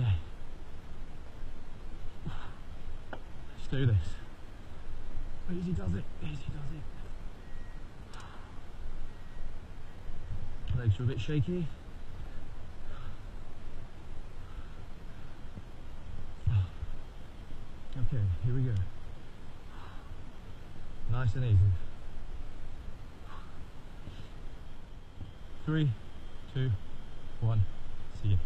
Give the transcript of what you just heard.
Okay. Let's do this. Easy does it, easy does it. Legs are a bit shaky. Okay, here we go. Nice and easy. Three, two, one, see you.